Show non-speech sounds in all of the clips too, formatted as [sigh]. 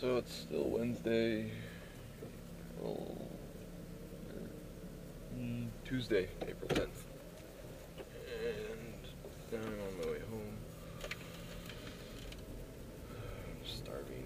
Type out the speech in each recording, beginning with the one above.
So it's still Wednesday. Oh, mm, Tuesday, April 10th. And now I'm on my way home. [sighs] I'm starving.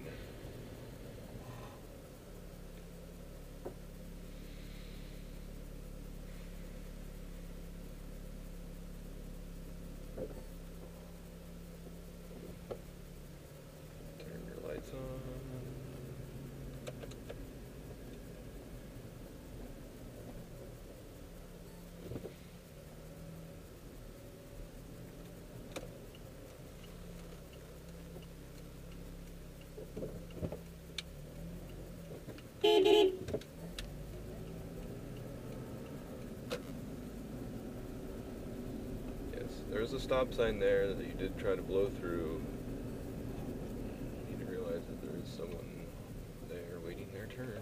A stop sign there that you did try to blow through. You need to realize that there is someone there waiting their turn.